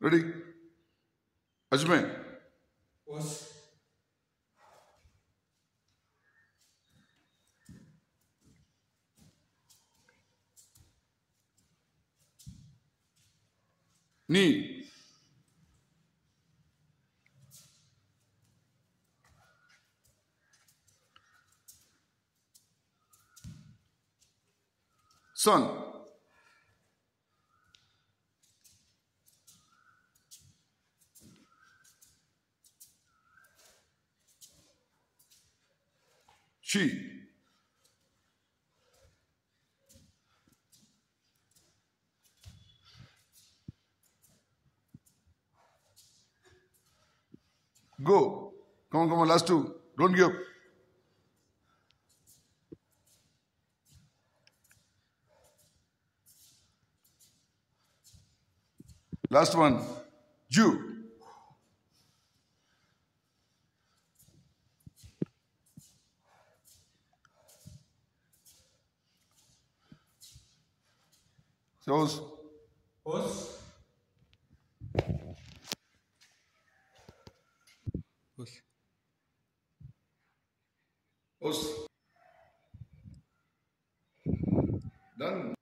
Ready? Hajime. was Ni. San. She. Go. Come on, come on, last two. Don't give up. Last one. Ju. Suppose was was Os. Done.